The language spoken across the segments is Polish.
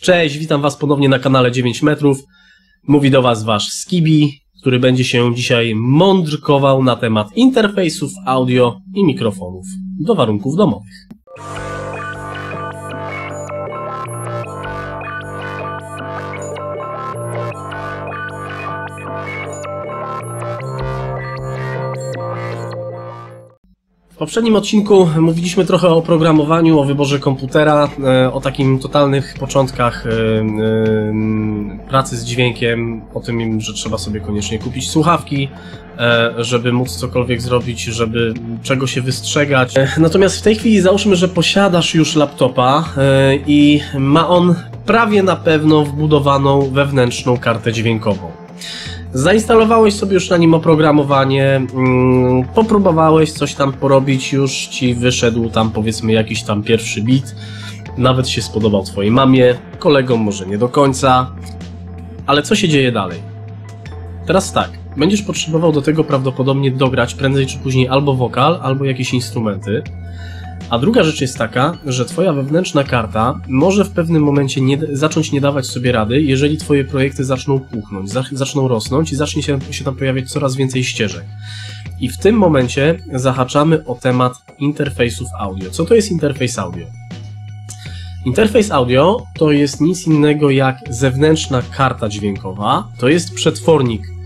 Cześć, witam Was ponownie na kanale 9 metrów. Mówi do Was Wasz Skibi, który będzie się dzisiaj mądrkował na temat interfejsów audio i mikrofonów do warunków domowych. W poprzednim odcinku mówiliśmy trochę o programowaniu, o wyborze komputera, e, o takim totalnych początkach e, e, pracy z dźwiękiem, o tym, że trzeba sobie koniecznie kupić słuchawki, żeby móc cokolwiek zrobić, żeby czego się wystrzegać. Natomiast w tej chwili załóżmy, że posiadasz już laptopa i ma on prawie na pewno wbudowaną wewnętrzną kartę dźwiękową. Zainstalowałeś sobie już na nim oprogramowanie, mm, popróbowałeś coś tam porobić, już ci wyszedł tam powiedzmy jakiś tam pierwszy bit, nawet się spodobał twojej mamie, kolegom może nie do końca, ale co się dzieje dalej? Teraz tak, będziesz potrzebował do tego prawdopodobnie dograć prędzej czy później albo wokal, albo jakieś instrumenty, a druga rzecz jest taka, że twoja wewnętrzna karta może w pewnym momencie nie, zacząć nie dawać sobie rady, jeżeli twoje projekty zaczną puchnąć, za, zaczną rosnąć i zacznie się, się tam pojawiać coraz więcej ścieżek. I w tym momencie zahaczamy o temat interfejsów audio. Co to jest interfejs audio? Interfejs audio to jest nic innego jak zewnętrzna karta dźwiękowa, to jest przetwornik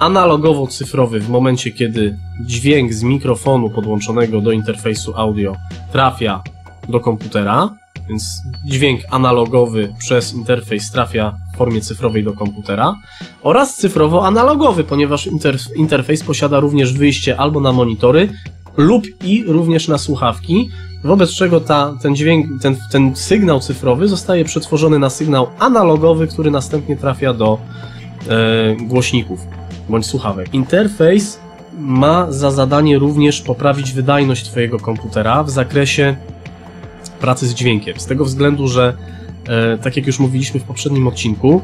analogowo-cyfrowy w momencie, kiedy dźwięk z mikrofonu podłączonego do interfejsu audio trafia do komputera, więc dźwięk analogowy przez interfejs trafia w formie cyfrowej do komputera oraz cyfrowo-analogowy, ponieważ interfejs posiada również wyjście albo na monitory lub i również na słuchawki, wobec czego ta, ten dźwięk, ten, ten sygnał cyfrowy zostaje przetworzony na sygnał analogowy, który następnie trafia do e, głośników bądź słuchawek. Interfejs ma za zadanie również poprawić wydajność Twojego komputera w zakresie pracy z dźwiękiem. Z tego względu, że e, tak jak już mówiliśmy w poprzednim odcinku,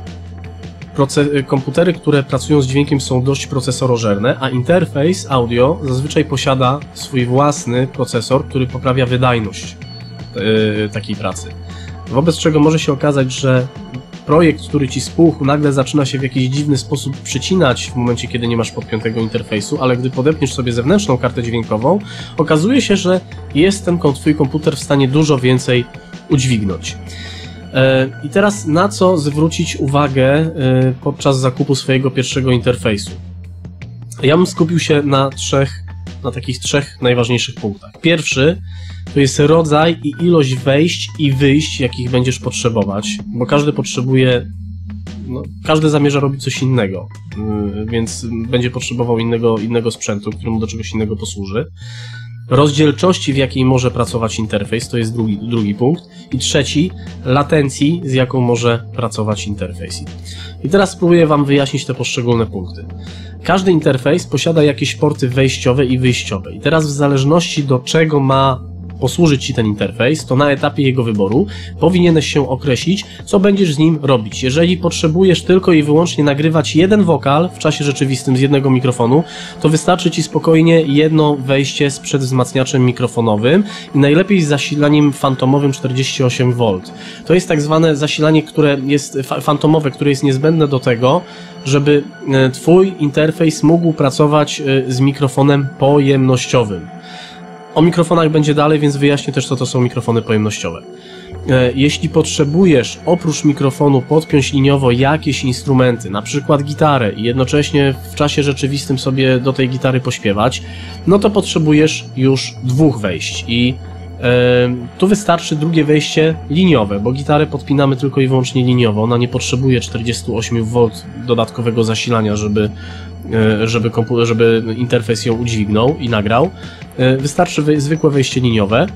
komputery, które pracują z dźwiękiem są dość procesorożerne, a interfejs audio zazwyczaj posiada swój własny procesor, który poprawia wydajność e, takiej pracy. Wobec czego może się okazać, że projekt, który ci spłuchł, nagle zaczyna się w jakiś dziwny sposób przycinać w momencie, kiedy nie masz podpiętego interfejsu, ale gdy podepniesz sobie zewnętrzną kartę dźwiękową, okazuje się, że jest ten twój komputer w stanie dużo więcej udźwignąć. E, I teraz na co zwrócić uwagę e, podczas zakupu swojego pierwszego interfejsu? Ja bym skupił się na trzech, na takich trzech najważniejszych punktach. Pierwszy to jest rodzaj i ilość wejść i wyjść, jakich będziesz potrzebować, bo każdy potrzebuje, no, każdy zamierza robić coś innego, yy, więc będzie potrzebował innego, innego sprzętu, który mu do czegoś innego posłuży. Rozdzielczości, w jakiej może pracować interfejs, to jest drugi, drugi punkt. I trzeci, latencji, z jaką może pracować interfejs. I teraz spróbuję Wam wyjaśnić te poszczególne punkty. Każdy interfejs posiada jakieś porty wejściowe i wyjściowe. I teraz w zależności do czego ma posłużyć Ci ten interfejs, to na etapie jego wyboru powinieneś się określić, co będziesz z nim robić. Jeżeli potrzebujesz tylko i wyłącznie nagrywać jeden wokal w czasie rzeczywistym z jednego mikrofonu, to wystarczy Ci spokojnie jedno wejście z przedwzmacniaczem mikrofonowym i najlepiej z zasilaniem fantomowym 48V. To jest tak zwane zasilanie, które jest fantomowe, które jest niezbędne do tego, żeby e, Twój interfejs mógł pracować e, z mikrofonem pojemnościowym. O mikrofonach będzie dalej, więc wyjaśnię też, co to są mikrofony pojemnościowe. E, jeśli potrzebujesz oprócz mikrofonu podpiąć liniowo jakieś instrumenty, na przykład gitarę i jednocześnie w czasie rzeczywistym sobie do tej gitary pośpiewać, no to potrzebujesz już dwóch wejść i e, tu wystarczy drugie wejście liniowe, bo gitarę podpinamy tylko i wyłącznie liniowo. Ona nie potrzebuje 48V dodatkowego zasilania, żeby E, żeby, żeby interfejs ją udźwignął i nagrał. E, wystarczy zwykłe wejście liniowe,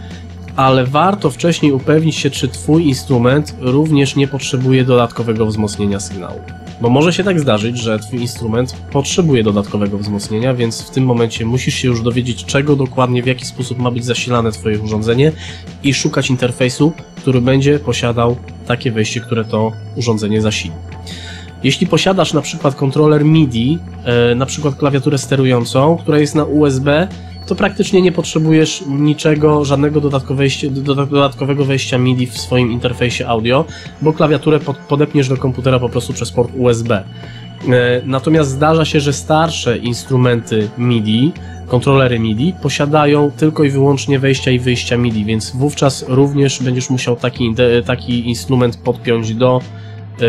ale warto wcześniej upewnić się, czy Twój instrument również nie potrzebuje dodatkowego wzmocnienia sygnału. Bo może się tak zdarzyć, że Twój instrument potrzebuje dodatkowego wzmocnienia, więc w tym momencie musisz się już dowiedzieć, czego dokładnie, w jaki sposób ma być zasilane Twoje urządzenie i szukać interfejsu, który będzie posiadał takie wejście, które to urządzenie zasili. Jeśli posiadasz na przykład kontroler MIDI, e, na przykład klawiaturę sterującą, która jest na USB, to praktycznie nie potrzebujesz niczego, żadnego dodatkowego wejścia MIDI w swoim interfejsie audio, bo klawiaturę podepniesz do komputera po prostu przez port USB. E, natomiast zdarza się, że starsze instrumenty MIDI, kontrolery MIDI, posiadają tylko i wyłącznie wejścia i wyjścia MIDI, więc wówczas również będziesz musiał taki, taki instrument podpiąć do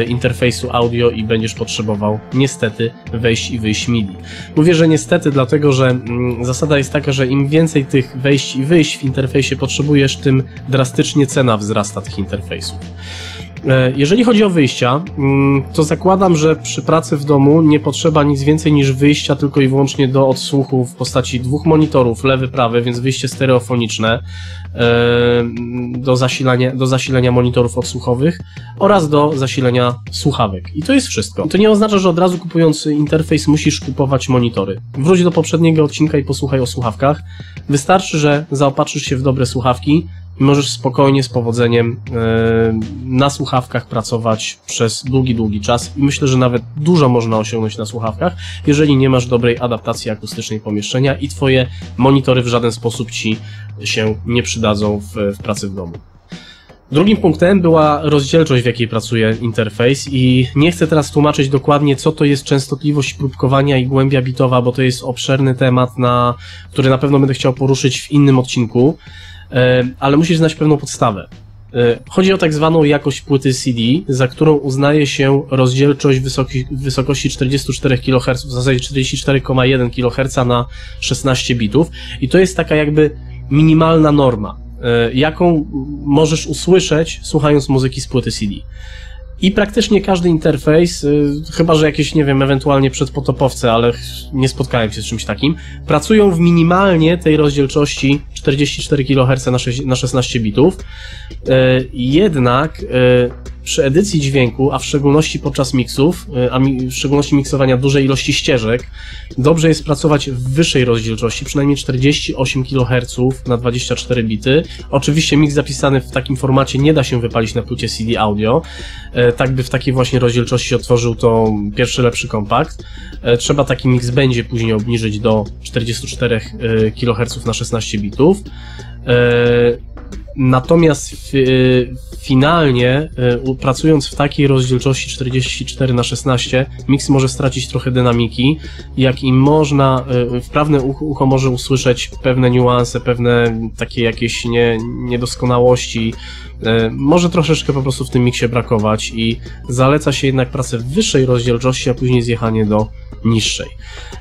interfejsu audio i będziesz potrzebował niestety wejść i wyjść MIDI. Mówię, że niestety, dlatego że mm, zasada jest taka, że im więcej tych wejść i wyjść w interfejsie potrzebujesz, tym drastycznie cena wzrasta tych interfejsów. E, jeżeli chodzi o wyjścia, mm, to zakładam, że przy pracy w domu nie potrzeba nic więcej niż wyjścia tylko i wyłącznie do odsłuchu w postaci dwóch monitorów, lewy, prawy, więc wyjście stereofoniczne e, do zasilania, do monitorów odsłuchowych oraz do zasilenia słuchawek. I to jest wszystko. To nie oznacza, że od razu kupując interfejs musisz kupować monitory. Wróć do poprzedniego odcinka i posłuchaj o słuchawkach. Wystarczy, że zaopatrzysz się w dobre słuchawki, możesz spokojnie, z powodzeniem e, na słuchawkach pracować przez długi, długi czas i myślę, że nawet dużo można osiągnąć na słuchawkach, jeżeli nie masz dobrej adaptacji akustycznej pomieszczenia i twoje monitory w żaden sposób ci się nie przydadzą w, w pracy w domu. Drugim punktem była rozdzielczość, w jakiej pracuje interfejs i nie chcę teraz tłumaczyć dokładnie, co to jest częstotliwość próbkowania i głębia bitowa, bo to jest obszerny temat, na, który na pewno będę chciał poruszyć w innym odcinku. E, ale musisz znać pewną podstawę. E, chodzi o tak zwaną jakość płyty CD, za którą uznaje się rozdzielczość wysoki, wysokości 44 kHz, w zasadzie 44,1 kHz na 16 bitów i to jest taka jakby minimalna norma, e, jaką możesz usłyszeć słuchając muzyki z płyty CD. I praktycznie każdy interfejs, y, chyba że jakieś, nie wiem, ewentualnie przedpotopowce, ale nie spotkałem się z czymś takim, pracują w minimalnie tej rozdzielczości 44 kHz na 16 bitów. Y, jednak y, przy edycji dźwięku, a w szczególności podczas miksów, y, a w szczególności miksowania dużej ilości ścieżek, dobrze jest pracować w wyższej rozdzielczości, przynajmniej 48 kHz na 24 bity. Oczywiście miks zapisany w takim formacie nie da się wypalić na płycie CD audio, y, tak by w takiej właśnie rozdzielczości otworzył to pierwszy lepszy kompakt. Y, trzeba taki miks będzie później obniżyć do 44 kHz na 16 bitów. Natomiast finalnie, y, pracując w takiej rozdzielczości 44 na 16, mix może stracić trochę dynamiki, jak i można, y, wprawne ucho, ucho może usłyszeć pewne niuanse, pewne takie jakieś nie, niedoskonałości, może troszeczkę po prostu w tym miksie brakować i zaleca się jednak pracę w wyższej rozdzielczości, a później zjechanie do niższej.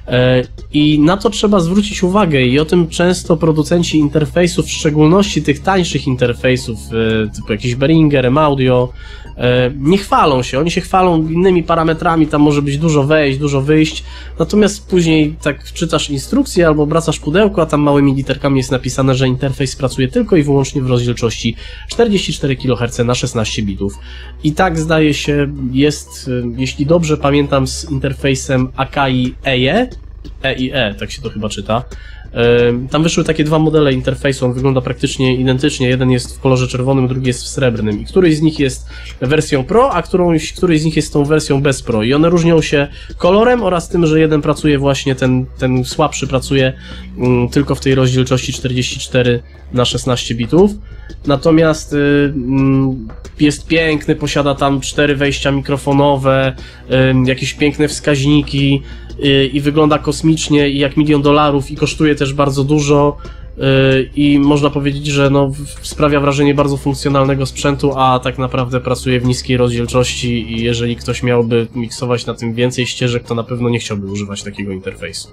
E, I na to trzeba zwrócić uwagę i o tym często producenci interfejsów, w szczególności tych tańszych interfejsów, e, typu jakiś Behringer, M-Audio, e, nie chwalą się. Oni się chwalą innymi parametrami, tam może być dużo wejść, dużo wyjść, natomiast później tak czytasz instrukcję albo obracasz pudełko, a tam małymi literkami jest napisane, że interfejs pracuje tylko i wyłącznie w rozdzielczości 44 kHz na 16 bitów. I tak zdaje się jest, jeśli dobrze pamiętam, z interfejsem Akai EE, EIE, tak się to chyba czyta. Tam wyszły takie dwa modele interfejsu, on wygląda praktycznie identycznie. Jeden jest w kolorze czerwonym, drugi jest w srebrnym. I któryś z nich jest wersją Pro, a którąś, któryś z nich jest tą wersją bez Pro. I one różnią się kolorem oraz tym, że jeden pracuje właśnie, ten, ten słabszy pracuje mm, tylko w tej rozdzielczości 44 na 16 bitów. Natomiast y, mm, jest piękny, posiada tam cztery wejścia mikrofonowe, y, jakieś piękne wskaźniki, i wygląda kosmicznie i jak milion dolarów i kosztuje też bardzo dużo y, i można powiedzieć, że no, sprawia wrażenie bardzo funkcjonalnego sprzętu, a tak naprawdę pracuje w niskiej rozdzielczości i jeżeli ktoś miałby miksować na tym więcej ścieżek, to na pewno nie chciałby używać takiego interfejsu.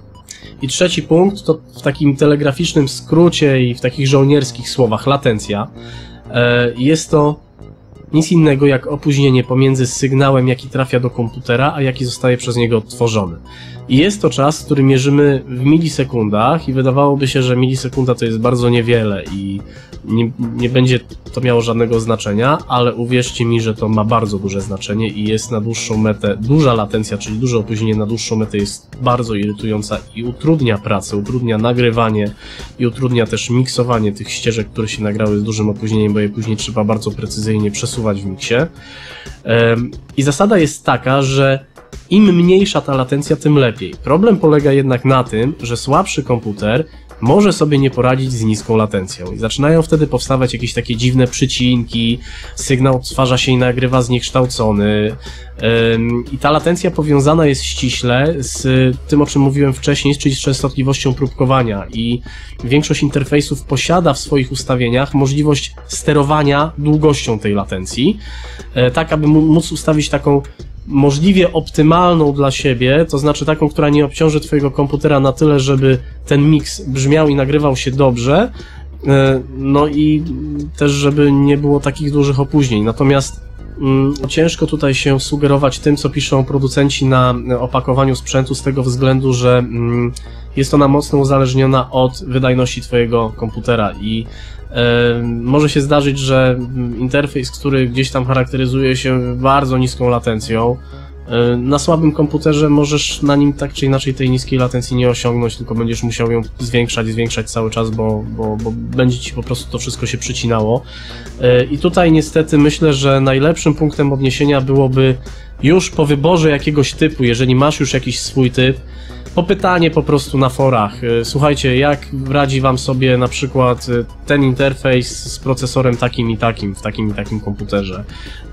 I trzeci punkt to w takim telegraficznym skrócie i w takich żołnierskich słowach latencja. E, jest to nic innego jak opóźnienie pomiędzy sygnałem, jaki trafia do komputera, a jaki zostaje przez niego odtworzony. I jest to czas, który mierzymy w milisekundach i wydawałoby się, że milisekunda to jest bardzo niewiele i nie, nie będzie to miało żadnego znaczenia, ale uwierzcie mi, że to ma bardzo duże znaczenie i jest na dłuższą metę, duża latencja, czyli duże opóźnienie na dłuższą metę jest bardzo irytująca i utrudnia pracę, utrudnia nagrywanie i utrudnia też miksowanie tych ścieżek, które się nagrały z dużym opóźnieniem, bo je później trzeba bardzo precyzyjnie przesuwać w miksie. I zasada jest taka, że im mniejsza ta latencja, tym lepiej. Problem polega jednak na tym, że słabszy komputer może sobie nie poradzić z niską latencją. I zaczynają wtedy powstawać jakieś takie dziwne przycinki, sygnał stwarza się i nagrywa zniekształcony. I ta latencja powiązana jest ściśle z tym, o czym mówiłem wcześniej, czyli z częstotliwością próbkowania. I większość interfejsów posiada w swoich ustawieniach możliwość sterowania długością tej latencji, e, tak aby móc ustawić taką możliwie optymalną dla siebie, to znaczy taką, która nie obciąży Twojego komputera na tyle, żeby ten miks brzmiał i nagrywał się dobrze, e, no i też, żeby nie było takich dużych opóźnień. Natomiast ciężko tutaj się sugerować tym, co piszą producenci na opakowaniu sprzętu, z tego względu, że mm, jest ona mocno uzależniona od wydajności Twojego komputera i może się zdarzyć, że interfejs, który gdzieś tam charakteryzuje się bardzo niską latencją, na słabym komputerze możesz na nim tak czy inaczej tej niskiej latencji nie osiągnąć, tylko będziesz musiał ją zwiększać, zwiększać cały czas, bo, bo, bo będzie ci po prostu to wszystko się przycinało. I tutaj niestety myślę, że najlepszym punktem odniesienia byłoby już po wyborze jakiegoś typu, jeżeli masz już jakiś swój typ, popytanie po prostu na forach. E, słuchajcie, jak radzi wam sobie na przykład e, ten interfejs z procesorem takim i takim w takim i takim komputerze?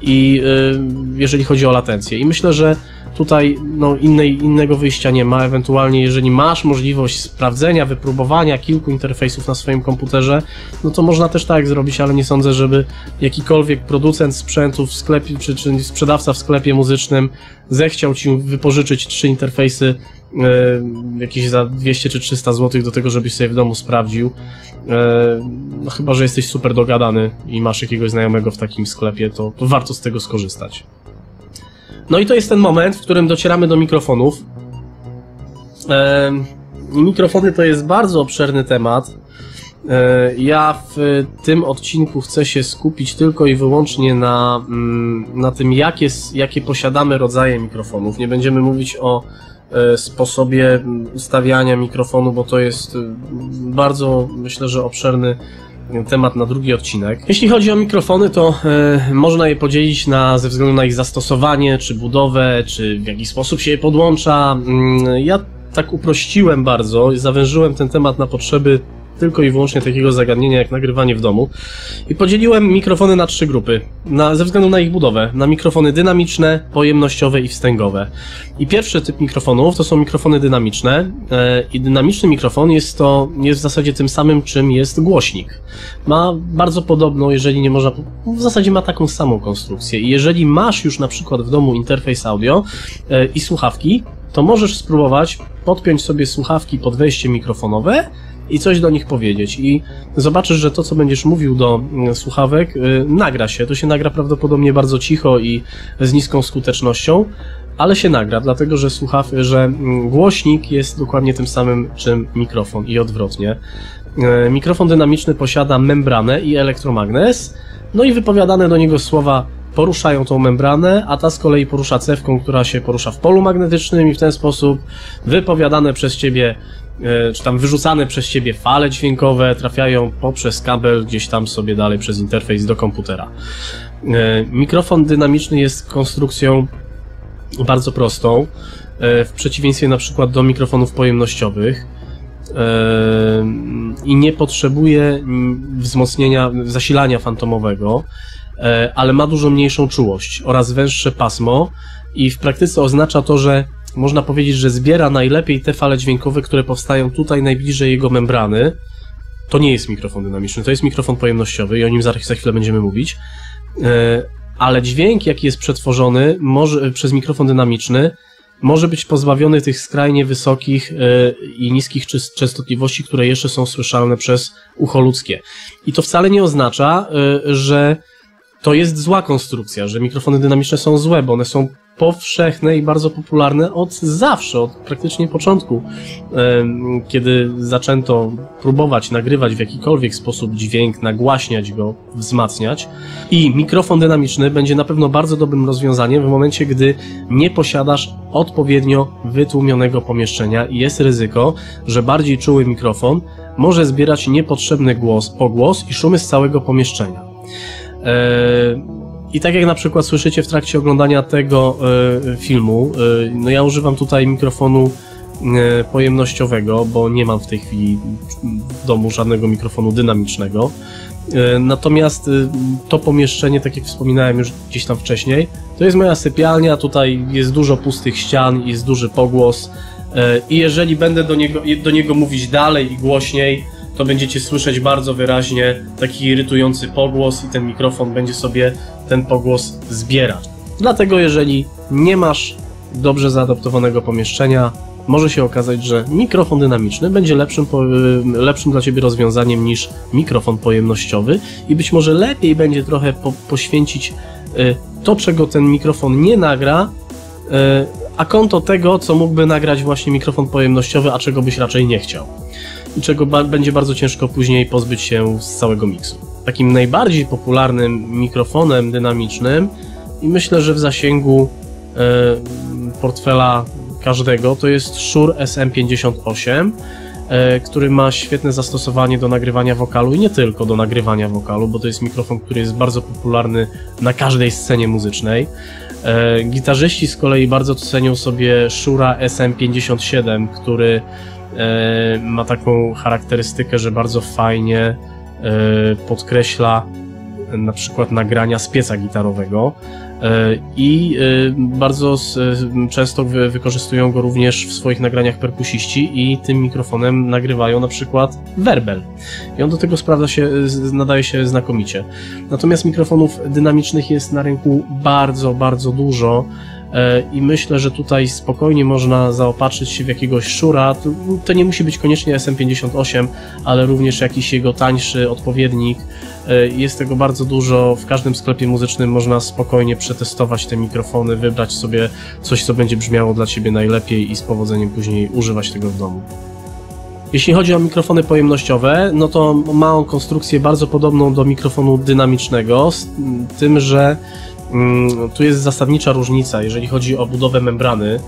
I e, jeżeli chodzi o latencję. I myślę, że tutaj no, innej, innego wyjścia nie ma. Ewentualnie, jeżeli masz możliwość sprawdzenia, wypróbowania kilku interfejsów na swoim komputerze, no to można też tak zrobić, ale nie sądzę, żeby jakikolwiek producent sprzętu w sklepie, czy, czy sprzedawca w sklepie muzycznym zechciał ci wypożyczyć trzy interfejsy jakieś za 200 czy 300 zł do tego, żebyś sobie w domu sprawdził. E, no chyba, że jesteś super dogadany i masz jakiegoś znajomego w takim sklepie, to, to warto z tego skorzystać. No i to jest ten moment, w którym docieramy do mikrofonów. E, mikrofony to jest bardzo obszerny temat. E, ja w tym odcinku chcę się skupić tylko i wyłącznie na, mm, na tym, jakie, jakie posiadamy rodzaje mikrofonów. Nie będziemy mówić o e, sposobie ustawiania mikrofonu, bo to jest e, bardzo, myślę, że obszerny temat na drugi odcinek. Jeśli chodzi o mikrofony, to e, można je podzielić na, ze względu na ich zastosowanie, czy budowę, czy w jaki sposób się je podłącza. Mm, ja tak uprościłem bardzo, zawężyłem ten temat na potrzeby tylko i wyłącznie takiego zagadnienia jak nagrywanie w domu. I podzieliłem mikrofony na trzy grupy, na, ze względu na ich budowę. Na mikrofony dynamiczne, pojemnościowe i wstęgowe. I pierwszy typ mikrofonów to są mikrofony dynamiczne. E, I dynamiczny mikrofon jest to, jest w zasadzie tym samym, czym jest głośnik. Ma bardzo podobną, jeżeli nie można, w zasadzie ma taką samą konstrukcję. I jeżeli masz już na przykład w domu interfejs audio e, i słuchawki, to możesz spróbować podpiąć sobie słuchawki pod wejście mikrofonowe i coś do nich powiedzieć. I zobaczysz, że to, co będziesz mówił do mm, słuchawek, yy, nagra się. To się nagra prawdopodobnie bardzo cicho i z niską skutecznością, ale się nagra, dlatego że słuchaw, że mm, głośnik jest dokładnie tym samym, czym mikrofon i odwrotnie. Yy, mikrofon dynamiczny posiada membranę i elektromagnes, no i wypowiadane do niego słowa poruszają tą membranę, a ta z kolei porusza cewką, która się porusza w polu magnetycznym i w ten sposób wypowiadane przez ciebie czy tam wyrzucane przez ciebie fale dźwiękowe trafiają poprzez kabel gdzieś tam sobie dalej przez interfejs do komputera. E, mikrofon dynamiczny jest konstrukcją bardzo prostą, e, w przeciwieństwie na przykład do mikrofonów pojemnościowych i nie potrzebuje wzmocnienia, zasilania fantomowego, ale ma dużo mniejszą czułość oraz węższe pasmo i w praktyce oznacza to, że można powiedzieć, że zbiera najlepiej te fale dźwiękowe, które powstają tutaj najbliżej jego membrany. To nie jest mikrofon dynamiczny, to jest mikrofon pojemnościowy i o nim za, za chwilę będziemy mówić. E, ale dźwięk, jaki jest przetworzony może, przez mikrofon dynamiczny, może być pozbawiony tych skrajnie wysokich e, i niskich częstotliwości, które jeszcze są słyszalne przez ucho ludzkie. I to wcale nie oznacza, e, że to jest zła konstrukcja, że mikrofony dynamiczne są złe, bo one są powszechne i bardzo popularne od zawsze, od praktycznie początku, kiedy zaczęto próbować nagrywać w jakikolwiek sposób dźwięk, nagłaśniać go, wzmacniać. I mikrofon dynamiczny będzie na pewno bardzo dobrym rozwiązaniem w momencie, gdy nie posiadasz odpowiednio wytłumionego pomieszczenia i jest ryzyko, że bardziej czuły mikrofon może zbierać niepotrzebny głos, pogłos i szumy z całego pomieszczenia. Eee, i tak jak na przykład słyszycie w trakcie oglądania tego y, filmu, y, no ja używam tutaj mikrofonu e, pojemnościowego, bo nie mam w tej chwili w domu żadnego mikrofonu dynamicznego. E, natomiast e, to pomieszczenie, tak jak wspominałem już gdzieś tam wcześniej, to jest moja sypialnia, tutaj jest dużo pustych ścian, jest duży pogłos i jeżeli będę do niego, do niego mówić dalej i głośniej, to będziecie słyszeć bardzo wyraźnie taki irytujący pogłos i ten mikrofon będzie sobie ten pogłos zbierać. Dlatego jeżeli nie masz dobrze zaadaptowanego pomieszczenia, może się okazać, że mikrofon dynamiczny będzie lepszym, lepszym dla Ciebie rozwiązaniem niż mikrofon pojemnościowy i być może lepiej będzie trochę po, poświęcić y, to, czego ten mikrofon nie nagra, y, a konto tego, co mógłby nagrać właśnie mikrofon pojemnościowy, a czego byś raczej nie chciał. Czego ba będzie bardzo ciężko później pozbyć się z całego miksu. Takim najbardziej popularnym mikrofonem dynamicznym i myślę, że w zasięgu y, portfela każdego, to jest Shure SM58, e, który ma świetne zastosowanie do nagrywania wokalu i nie tylko do nagrywania wokalu, bo to jest mikrofon, który jest bardzo popularny na każdej scenie muzycznej. E, gitarzyści z kolei bardzo cenią sobie Shura SM57, który e, ma taką charakterystykę, że bardzo fajnie podkreśla na przykład nagrania z pieca gitarowego. E, i e, bardzo często wykorzystują go również w swoich nagraniach perkusiści i tym mikrofonem nagrywają na przykład werbel. I on do tego sprawdza się, nadaje się znakomicie. Natomiast mikrofonów dynamicznych jest na rynku bardzo, bardzo dużo E, i myślę, że tutaj spokojnie można zaopatrzyć się w jakiegoś szura. To nie musi być koniecznie SM58, ale również jakiś jego tańszy odpowiednik. E, jest tego bardzo dużo. W każdym sklepie muzycznym można spokojnie przetestować te mikrofony, wybrać sobie coś, co będzie brzmiało dla Ciebie najlepiej i z powodzeniem później używać tego w domu. Jeśli chodzi o mikrofony pojemnościowe, no to ma on konstrukcję bardzo podobną do mikrofonu dynamicznego, z tym, że tu jest zasadnicza różnica, jeżeli chodzi o budowę membrany.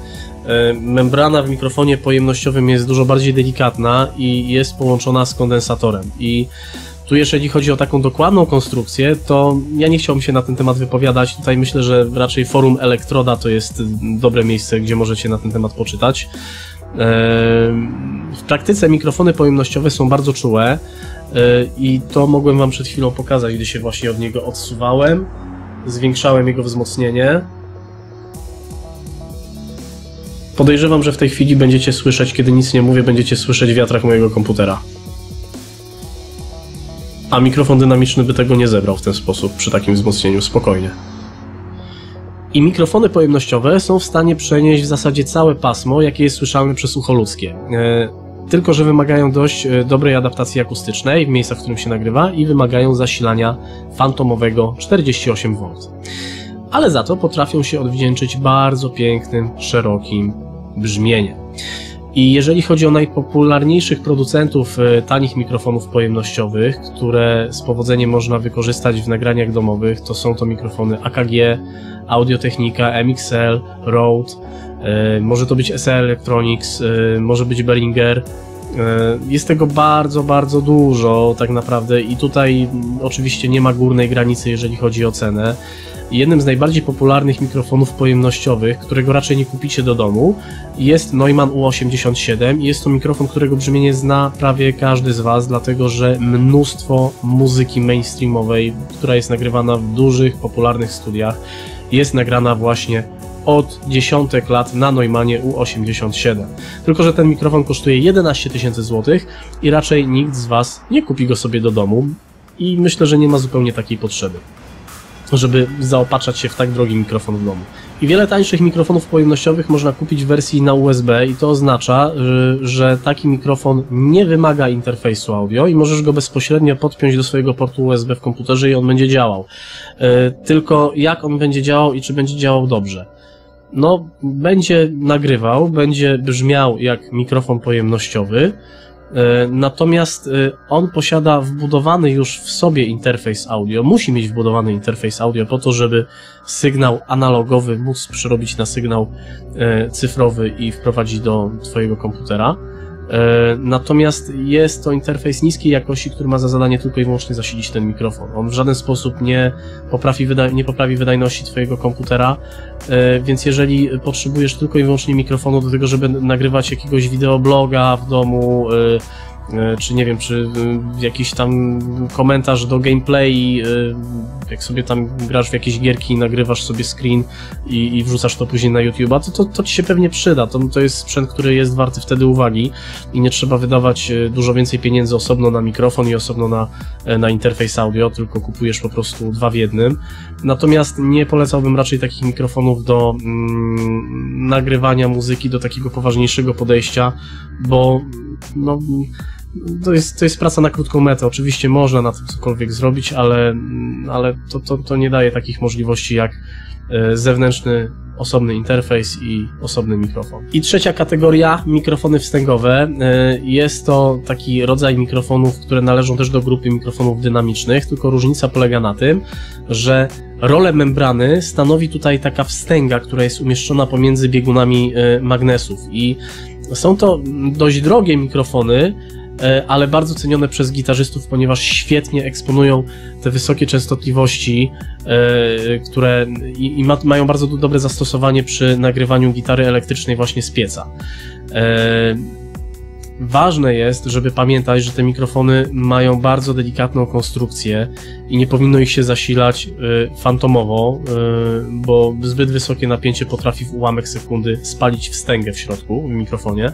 E, membrana w mikrofonie pojemnościowym jest dużo bardziej delikatna i jest połączona z kondensatorem. I tu jeżeli chodzi o taką dokładną konstrukcję, to ja nie chciałbym się na ten temat wypowiadać. Tutaj myślę, że raczej forum Elektroda to jest dobre miejsce, gdzie możecie na ten temat poczytać. E, w praktyce mikrofony pojemnościowe są bardzo czułe e, i to mogłem Wam przed chwilą pokazać, gdy się właśnie od niego odsuwałem zwiększałem jego wzmocnienie. Podejrzewam, że w tej chwili będziecie słyszeć, kiedy nic nie mówię, będziecie słyszeć wiatrach mojego komputera. A mikrofon dynamiczny by tego nie zebrał w ten sposób, przy takim wzmocnieniu, spokojnie. I mikrofony pojemnościowe są w stanie przenieść w zasadzie całe pasmo, jakie jest słyszalne przez ucho ludzkie. E, tylko że wymagają dość e, dobrej adaptacji akustycznej w miejscach, w którym się nagrywa i wymagają zasilania fantomowego 48V. Ale za to potrafią się odwdzięczyć bardzo pięknym, szerokim brzmieniem. I jeżeli chodzi o najpopularniejszych producentów e, tanich mikrofonów pojemnościowych, które z powodzeniem można wykorzystać w nagraniach domowych, to są to mikrofony AKG, Audiotechnika, MXL, Rode, e, może to być SE Electronics, e, może być Behringer. Jest tego bardzo, bardzo dużo tak naprawdę i tutaj oczywiście nie ma górnej granicy, jeżeli chodzi o cenę. Jednym z najbardziej popularnych mikrofonów pojemnościowych, którego raczej nie kupicie do domu, jest Neumann U87 i jest to mikrofon, którego brzmienie zna prawie każdy z Was, dlatego że mnóstwo muzyki mainstreamowej, która jest nagrywana w dużych, popularnych studiach, jest nagrana właśnie od dziesiątek lat na Neumannie U87. Tylko, że ten mikrofon kosztuje 11 tysięcy złotych i raczej nikt z Was nie kupi go sobie do domu i myślę, że nie ma zupełnie takiej potrzeby żeby zaopatrzać się w tak drogi mikrofon w domu. I wiele tańszych mikrofonów pojemnościowych można kupić w wersji na USB i to oznacza, że taki mikrofon nie wymaga interfejsu audio i możesz go bezpośrednio podpiąć do swojego portu USB w komputerze i on będzie działał. E, tylko jak on będzie działał i czy będzie działał dobrze? No, będzie nagrywał, będzie brzmiał jak mikrofon pojemnościowy, E, natomiast e, on posiada wbudowany już w sobie interfejs audio, musi mieć wbudowany interfejs audio po to, żeby sygnał analogowy móc przerobić na sygnał e, cyfrowy i wprowadzić do Twojego komputera. E, natomiast jest to interfejs niskiej jakości, który ma za zadanie tylko i wyłącznie zasilić ten mikrofon. On w żaden sposób nie poprawi, wyda nie poprawi wydajności Twojego komputera, e, więc jeżeli potrzebujesz tylko i wyłącznie mikrofonu do tego, żeby nagrywać jakiegoś wideobloga w domu, e, czy nie wiem, czy e, jakiś tam komentarz do gameplay, e, jak sobie tam grasz w jakieś gierki i nagrywasz sobie screen i, i wrzucasz to później na YouTube'a, to, to, to ci się pewnie przyda. To, to jest sprzęt, który jest warty wtedy uwagi i nie trzeba wydawać dużo więcej pieniędzy osobno na mikrofon i osobno na, na interfejs audio, tylko kupujesz po prostu dwa w jednym. Natomiast nie polecałbym raczej takich mikrofonów do mm, nagrywania muzyki, do takiego poważniejszego podejścia, bo no, to jest, to jest praca na krótką metę. Oczywiście można na tym cokolwiek zrobić, ale, ale to, to, to nie daje takich możliwości jak e, zewnętrzny osobny interfejs i osobny mikrofon. I trzecia kategoria, mikrofony wstęgowe. E, jest to taki rodzaj mikrofonów, które należą też do grupy mikrofonów dynamicznych, tylko różnica polega na tym, że rolę membrany stanowi tutaj taka wstęga, która jest umieszczona pomiędzy biegunami e, magnesów i są to dość drogie mikrofony, ale bardzo cenione przez gitarzystów, ponieważ świetnie eksponują te wysokie częstotliwości, e, które i, ma, mają bardzo dobre zastosowanie przy nagrywaniu gitary elektrycznej właśnie z pieca. E, Ważne jest, żeby pamiętać, że te mikrofony mają bardzo delikatną konstrukcję i nie powinno ich się zasilać y, fantomowo, y, bo zbyt wysokie napięcie potrafi w ułamek sekundy spalić wstęgę w środku w mikrofonie, y,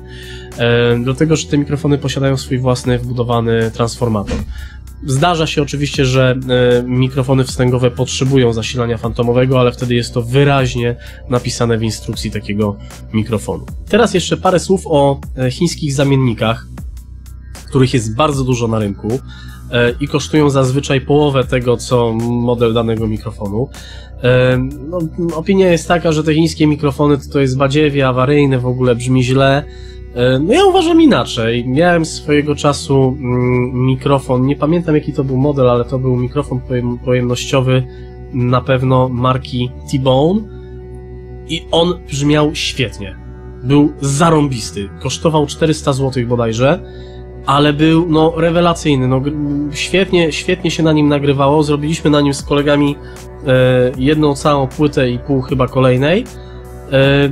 dlatego że te mikrofony posiadają swój własny wbudowany transformator. Zdarza się oczywiście, że e, mikrofony wstęgowe potrzebują zasilania fantomowego, ale wtedy jest to wyraźnie napisane w instrukcji takiego mikrofonu. Teraz jeszcze parę słów o e, chińskich zamiennikach, których jest bardzo dużo na rynku e, i kosztują zazwyczaj połowę tego, co model danego mikrofonu. No, opinia jest taka, że te chińskie mikrofony to, jest badziewie, awaryjne, w ogóle brzmi źle. E, no ja uważam inaczej. Miałem swojego czasu mm, mikrofon, nie pamiętam jaki to był model, ale to był mikrofon pojemnościowy na pewno marki T-Bone i on brzmiał świetnie. Był zarąbisty. Kosztował 400 zł bodajże, ale był no rewelacyjny. No, świetnie, świetnie się na nim nagrywało. Zrobiliśmy na nim z kolegami e, jedną całą płytę i pół chyba kolejnej. E,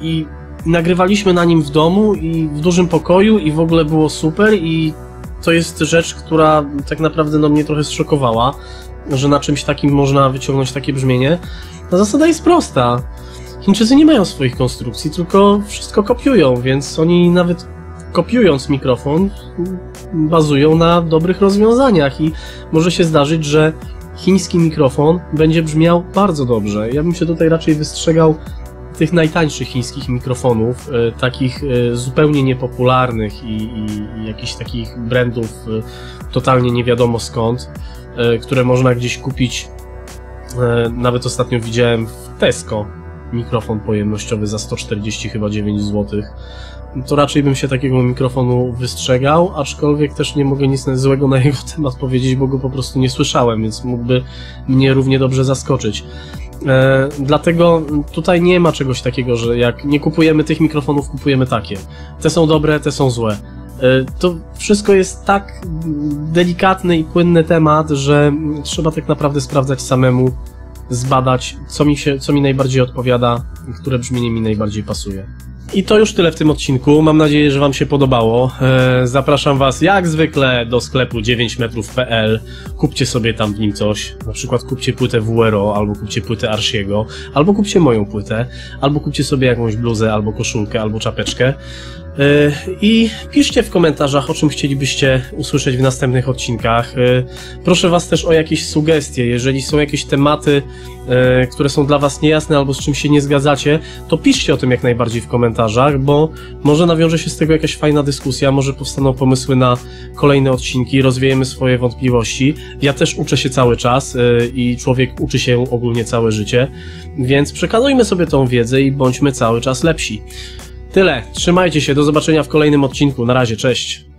I nagrywaliśmy na nim w domu i w dużym pokoju i w ogóle było super i to jest rzecz, która tak naprawdę no, mnie trochę zszokowała, że na czymś takim można wyciągnąć takie brzmienie. No zasada jest prosta. Chińczycy nie mają swoich konstrukcji, tylko wszystko kopiują, więc oni nawet kopiując mikrofon bazują na dobrych rozwiązaniach i może się zdarzyć, że chiński mikrofon będzie brzmiał bardzo dobrze. Ja bym się tutaj raczej wystrzegał tych najtańszych chińskich mikrofonów, e, takich e, zupełnie niepopularnych i, i, i jakichś takich brandów e, totalnie nie wiadomo skąd, które można gdzieś kupić. Nawet ostatnio widziałem w Tesco mikrofon pojemnościowy za 140 chyba 9 zł. To raczej bym się takiego mikrofonu wystrzegał, aczkolwiek też nie mogę nic złego na jego temat powiedzieć, bo go po prostu nie słyszałem, więc mógłby mnie równie dobrze zaskoczyć. E, dlatego tutaj nie ma czegoś takiego, że jak nie kupujemy tych mikrofonów, kupujemy takie. Te są dobre, te są złe. E, to wszystko jest tak delikatny i płynny temat, że trzeba tak naprawdę sprawdzać samemu, zbadać, co mi, się, co mi najbardziej odpowiada, które brzmienie mi najbardziej pasuje. I to już tyle w tym odcinku. Mam nadzieję, że Wam się podobało. E, zapraszam Was jak zwykle do sklepu 9metrów.pl. Kupcie sobie tam w nim coś. Na przykład kupcie płytę WRO, albo kupcie płytę Arsiego, albo kupcie moją płytę, albo kupcie sobie jakąś bluzę, albo koszulkę, albo czapeczkę. E, I piszcie w komentarzach, o czym chcielibyście usłyszeć w następnych odcinkach. E, proszę Was też o jakieś sugestie. Jeżeli są jakieś tematy, e, które są dla Was niejasne albo z czym się nie zgadzacie, to piszcie o tym jak najbardziej w komentarzach, bo może nawiąże się z tego jakaś fajna dyskusja, może powstaną pomysły na kolejne odcinki, rozwiejemy swoje wątpliwości. Ja też uczę się cały czas i człowiek uczy się ogólnie całe życie, więc przekazujmy sobie tą wiedzę i bądźmy cały czas lepsi. Tyle. Trzymajcie się. Do zobaczenia w kolejnym odcinku. Na razie. Cześć.